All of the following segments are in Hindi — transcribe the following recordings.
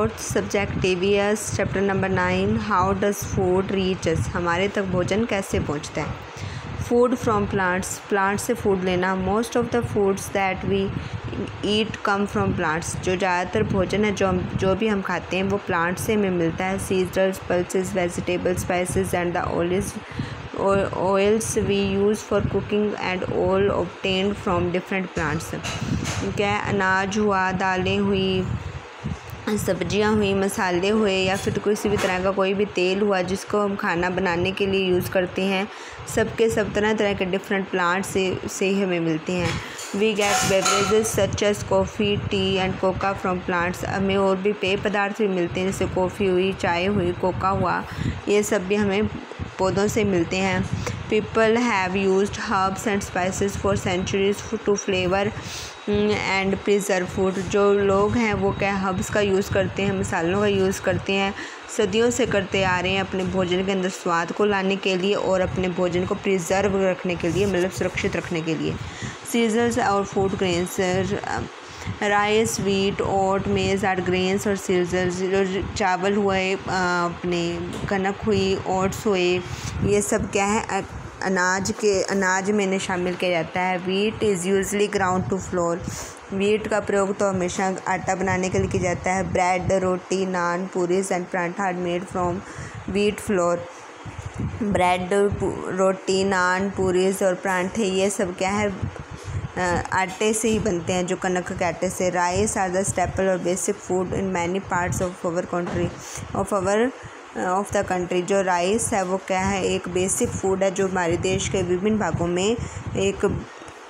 Fourth subject T V S, chapter number nine how does food reaches हमारे तक भोजन कैसे पहुँचता है? फ़ूड फ्रॉम प्लांट्स प्लांट्स से फ़ूड लेना। Most of the foods that we eat come from plants जो ज़्यादातर भोजन है, जो हम, जो भी हम खाते हैं, वो प्लांट से हमें मिलता है। Cereals pulses vegetable spices and the oils we use for cooking and and all obtained different plants. क्या अनाज हुआ, दालें हुई सब्ज़ियाँ हुई, मसाले हुए या फिर किसी भी तरह का कोई भी तेल हुआ जिसको हम खाना बनाने के लिए यूज़ करते हैं सब के सब तरह तरह के डिफरेंट प्लांट से से हमें मिलते हैं। We get beverages such as coffee tea and cocoa from plants हमें और भी पेय पदार्थ भी मिलते हैं, जैसे कॉफ़ी हुई, चाय हुई कोका हुआ, ये सब भी हमें पौधों से मिलते हैं। People have use herbs and spices for centuries to flavour and preserve food जो लोग हैं, वो क्या हर्ब्स का यूज़ करते हैं, मसालों का यूज़ करते हैं, सदियों से करते आ रहे हैं अपने भोजन के अंदर स्वाद को लाने के लिए और अपने भोजन को प्रिजर्व रखने के लिए मतलब सुरक्षित रखने के लिए। सीजल्स और food grains rice wheat oat maize are grains और सीजल्स जो चावल हुए अपने कनक हुई ओट्स हुए, ये सब क्या है अनाज के, अनाज में इन्हें शामिल किया जाता है। Wheat is usually ground to flour wheat का प्रयोग तो हमेशा आटा बनाने के लिए किया जाता है। Bread roti, naan puris and paratha are made from wheat flour bread रोटी, नान पूरीज और पराठे, ये सब क्या है? आटे से ही बनते हैं, जो कनक के आटे से। राइस आर द स्टेपल और basic food in many parts of our country of our of the country जो राइस है, वो क्या है, एक बेसिक फ़ूड है, जो हमारे देश के विभिन्न भागों में एक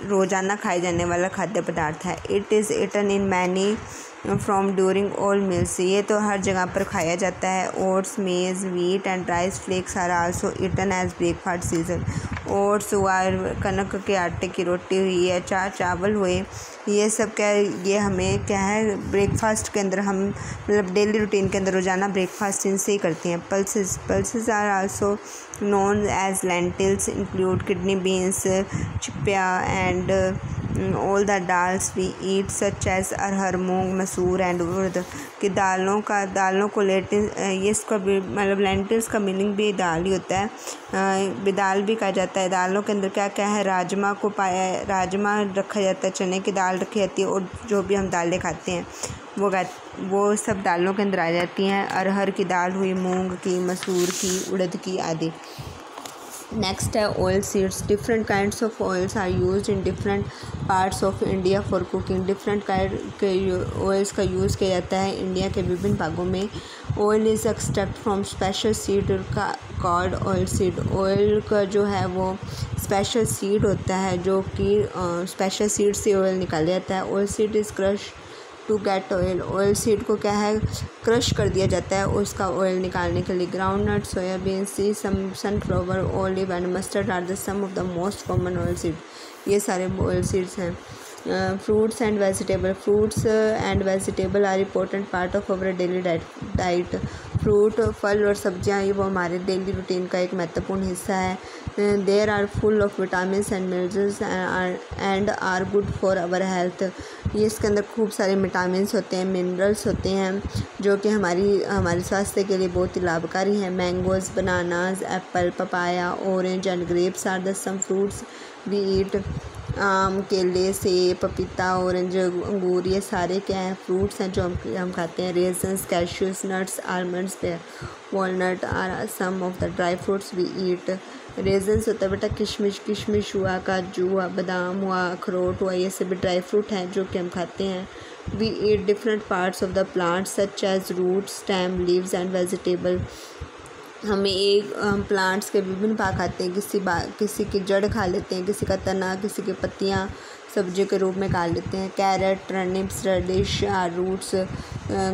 रोज़ाना खाए जाने वाला खाद्य पदार्थ है। It is eaten in many from during all meals ये तो हर जगह पर खाया जाता है। Oats maize wheat and rice flakes are also eaten as breakfast season oats हुआ कनक के आटे की रोटी हुई है, चार चावल हुए। ये सब क्या, ये हमें क्या है? ब्रेकफास्ट के अंदर हम मतलब डेली रूटीन के अंदर रोज़ाना ब्रेकफास्ट इनसे ही करते हैं। Pulses pulses are also known as lentils include kidney beans chickpea and all the dals we eat such as arhar moong masoor and urad कि दालों का, दालों को लेटिन ये इसका मतलब लेंटिल्स का मीनिंग भी दाल ही होता है। दाल भी कहा जाता है। दालों के अंदर क्या क्या है? राजमा को पाया, राजमा रखा जाता है, चने की दाल रखी जाती है और जो भी हम दालें खाते हैं, वो वो सब दालों के अंदर आ जाती हैं। अरहर की दाल हुई, मूंग की, मसूर की, उड़द की आदि। नेक्स्ट है oil seeds different kinds of oils are use in different parts of India for cooking different kind के ऑयल्स का यूज़ किया जाता है इंडिया के विभिन्न भागों में oil is extract from special seed का कॉर्ड ऑयल सीड ऑयल का जो है वो स्पेशल सीड होता है जो कि स्पेशल सीड से ऑयल निकाला जाता है oil seed is crush to get oil oil seed को क्या है? क्रश कर दिया जाता है उसका ऑयल निकालने के लिए। Groundnut soyabean sea sunflower olive and mustard are the some of the most common oil seed ये सारे ऑयल सीड्स हैं। Fruits and vegetable fruits and vegetable are important part of our daily diet fruit, फल और सब्ज़ियाँ, ये वो हमारे डेली रूटीन का एक महत्वपूर्ण हिस्सा है। There are full of vitamin and minerals and are good for our health ये इसके अंदर खूब सारे विटामिन होते हैं मिनरल्स होते हैं, जो कि हमारी, हमारे स्वास्थ्य के लिए बहुत ही लाभकारी हैं। Mangoes bananas apple papaya orange and grapes are the some fruits we eat आम, केले, सेब, पपीता, ऑरेंज, अंगूर, ये सारे क्या हैं? फ्रूट्स हैं जो हम हम खाते हैं। Raisins cashews nuts, almonds walnut, are, some of the dry fruits we eat. Raisins होता है बेटा किशमिश किशमिश हुआ, काजू हुआ, बादाम हुआ, अखरोट हुआ, ये सभी ड्राई फ्रूट हैं जो कि हम खाते हैं। We eat different parts of the plant such as root stem leaves and vegetable. हमें एक हम प्लांट्स के विभिन्न भाग खाते हैं। किसी बा, किसी की जड़ खा लेते हैं, किसी का तना, किसी की पत्तियाँ सब्ज़ी के रूप में खा लेते हैं। कैरेट टर्निप्स रेडिश रूट्स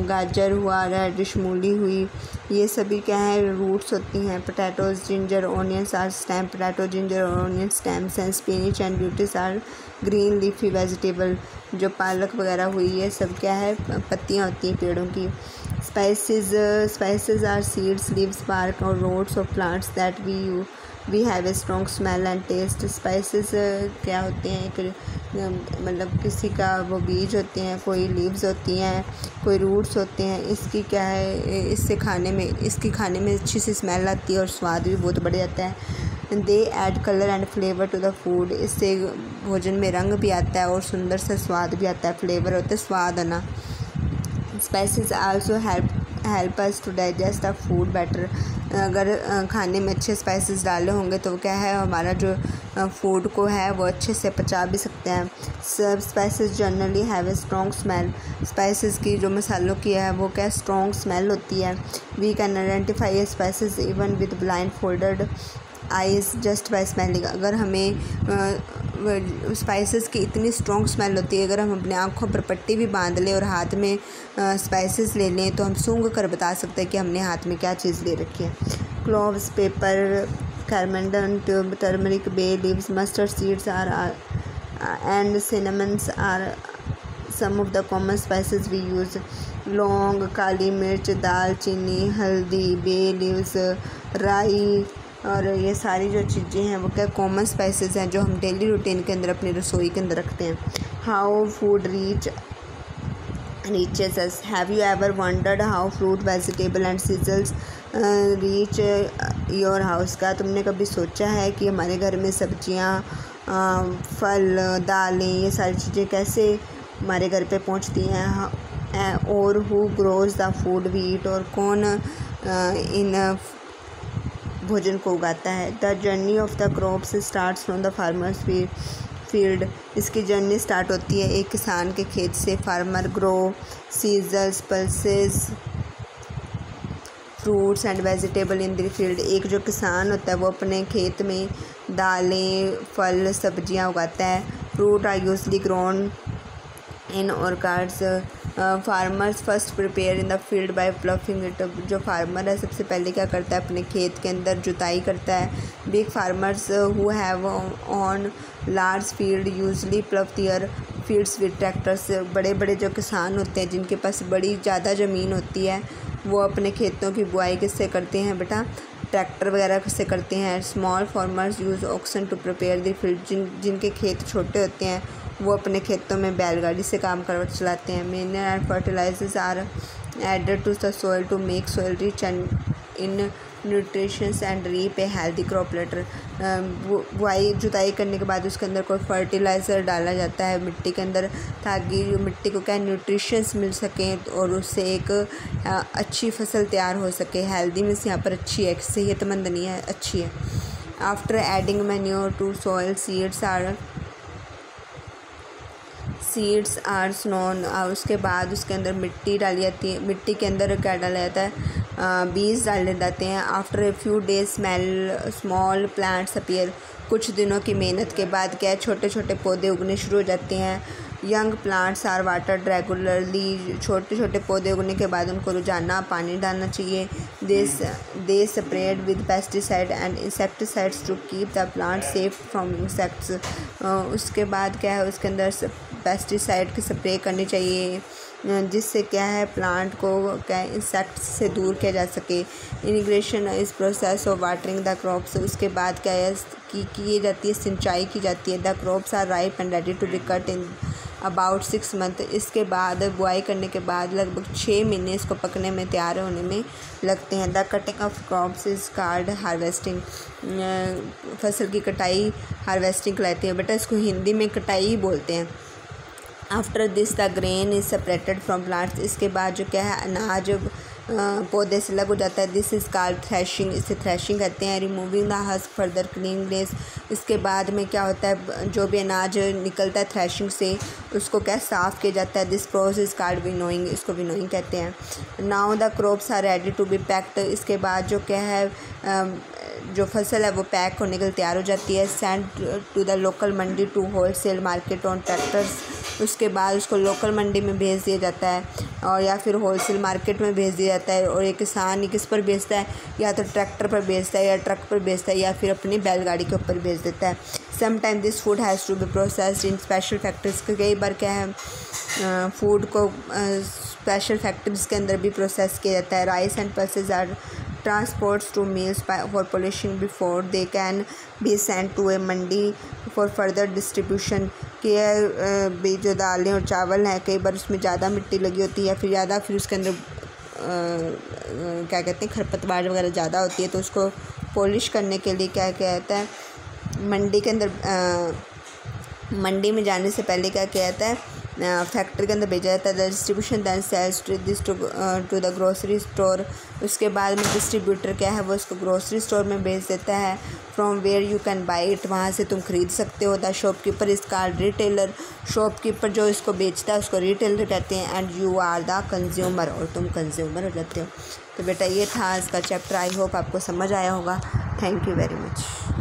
गाजर हुआ रेडिश मूली हुई, ये सभी क्या है रूट्स होती हैं। Potatoes ginger onions are stem potato ginger onion stems and spinach and beauties are green leafy vegetable जो पालक वगैरह हुई, ये सब क्या है, पत्तियाँ होती हैं पेड़ों की। Spices spices are seeds leaves bark और roots of plants that we we have a strong smell and taste spices क्या होते हैं? एक मतलब किसी का वो बीज होते हैं, कोई लीव्स होती हैं, कोई रूट्स होते हैं, इसकी क्या है, इससे खाने में, इसकी खाने में अच्छी सी स्मेल आती है और स्वाद भी बहुत बढ़ जाता है। They add colour and flavour to the food इससे भोजन में रंग भी आता है और सुंदर सा स्वाद भी आता है फ्लेवर होता है, स्वाद आना। Spices also help help us to digest the food better अगर खाने में अच्छे स्पाइसेस डाले होंगे तो क्या है, हमारा जो फ़ूड को है वो अच्छे से पचा भी सकते हैं। सब spices generally have a strong smell spices की जो मसालों की है वो क्या स्ट्रॉन्ग स्मेल होती है। We can identify spices even with blindfolded eyes just by smelling अगर हमें स्पाइसेस की इतनी स्ट्रॉन्ग स्मेल होती है। अगर हम अपने आँखों पर पट्टी भी बाँध लें और हाथ में स्पाइसेस ले लें तो हम सूंघ कर बता सकते हैं कि हमने हाथ में क्या चीज़ ले रखी है। Cloves pepper cardamom tube turmeric bay leaves mustard seeds are and cinnamons are some of the common spices we use लौंग काली मिर्च दाल चीनी हल्दी बे लीव्स राई और ये सारी जो चीज़ें हैं वो क्या कॉमन स्पाइसेस हैं जो हम डेली रूटीन के अंदर अपनी रसोई के अंदर रखते हैं। How food reach us have you ever wondered how fruit vegetable and cereals reach your house का तुमने कभी सोचा है कि हमारे घर में सब्ज़ियाँ uh, फल दालें ये सारी चीज़ें कैसे हमारे घर पे पहुँचती हैं? और who grows the food we eat और कौन uh, इन भोजन को उगाता है। The journey of the crops start from the farmers field इसकी जर्नी स्टार्ट होती है एक किसान के खेत से। Farmer grow cereals pulses fruits and vegetable in the field एक जो किसान होता है वो अपने खेत में दालें, फल, सब्ज़ियाँ उगाता है। Fruit are usually grown in orchards farmers first prepare in the field by ploughing it जो फार्मर है, सबसे पहले क्या करता है? अपने खेत के अंदर जुताई करता है। Big farmers who have on large field usually plough their fields with tractors बड़े बड़े जो किसान होते हैं, जिनके पास बड़ी ज़्यादा ज़मीन होती है, वो अपने खेतों की बुआई किससे करते हैं बेटा? ट्रैक्टर वगैरह से करते हैं। Small farmers use oxen to prepare the field जिन, जिनके खेत छोटे होते हैं वो अपने खेतों में बैलगाड़ी से काम कर चलाते हैं। Mineral and fertilisers are added to the soil to make soil rich and in nutritions and reap a healthy crop later बुआई, जुताई करने के बाद उसके अंदर कोई फर्टिलाइज़र डाला जाता है मिट्टी के अंदर ताकि मिट्टी को क्या न्यूट्रिशंस मिल सकें और उससे एक अच्छी फ़सल तैयार हो सके। हेल्दी मीन्स यहाँ पर अच्छी है, सेहतमंद नहीं है, अच्छी है। After adding manure to soil seeds are seeds are sown और उसके बाद उसके अंदर मिट्टी डाली जाती है, मिट्टी के अंदर क्या डाला जाता है? बीज डाले जाते हैं। After a few days smell small plants appear कुछ दिनों की मेहनत के बाद क्या छोटे छोटे पौधे उगने शुरू हो जाते हैं। Young plants are water regularly छोटे छोटे पौधे उगने के बाद उनको रोज़ाना पानी डालना चाहिए। This they spread with pesticide and insecticides to keep the plant safe from insects उसके बाद क्या है? उसके अंदर पेस्टिसाइड की स्प्रे करनी चाहिए जिससे क्या है प्लांट को क्या इंसेक्ट से दूर किया जा सके। Irrigation is process of watering the crops उसके बाद क्या है, की की जाती है, सिंचाई की जाती है। The crops are ripe and ready to be cut in about six month इसके बाद बुआई करने के बाद, लगभग छः महीने इसको पकने में, तैयार होने में लगते हैं। The cutting of crops is called harvesting फ़सल की कटाई हार्वेस्टिंग कहलाती है। बेटा, इसको हिंदी में कटाई बोलते हैं। After this the grain is separated from plants इसके बाद जो क्या है अनाज पौधे से अलग हो जाता है दिस इज़ कॉल्ड थ्रैशिंग इसे थ्रैशिंग कहते हैं removing the husk further cleanness इसके बाद में क्या होता है, जो भी अनाज निकलता है थ्रैशिंग से, उसको क्या साफ़ किया जाता है. दिस प्रोसेस कार्ड विनोइंग इसको विनोइंग कहते हैं. Now the crops are ready to be packed इसके बाद जो क्या है जो फ़सल है, वो पैक होने के लिए तैयार हो जाती है. Send to the local mandi to wholesale market on tractors उसके बाद उसको लोकल मंडी में भेज दिया जाता है और या फिर होलसेल मार्केट में भेज दिया जाता है और एक किसान किस पर बेचता है? या तो ट्रैक्टर पर बेचता है या ट्रक पर बेचता है या फिर अपनी बैलगाड़ी के ऊपर बेच देता है। Some time this food has to be processed in special factories कई बार क्या है फ़ूड को स्पेशल फैक्ट्रीज के अंदर भी प्रोसेस किया जाता है। Rice and pulses are transports to mills by, for polishing before they can be sent to a mandi for further distribution. कि भी जो दालें और चावल हैं कई बार उसमें ज़्यादा मिट्टी लगी होती है फिर ज़्यादा फिर उसके अंदर क्या कहते हैं खरपतवार वगैरह ज़्यादा होती है तो उसको पॉलिश करने के लिए क्या कहता है मंडी के अंदर मंडी में जाने से पहले क्या कहता है फैक्ट्री के अंदर भेजा जाता है distribution then sells to this to the grocery store उसके बाद में डिस्ट्रीब्यूटर क्या है, वो उसको ग्रोसरी स्टोर में भेज देता है. From where you can buy it वहाँ से तुम खरीद सकते हो. The shopkeeper is called retailer shopkeeper जो इसको बेचता है, उसको रिटेलर कहते हैं and you are the consumer और तुम कंज्यूमर हो जाते हो. तो बेटा, ये था इसका चैप्टर आई होप आपको समझ आया होगा. Thank you very much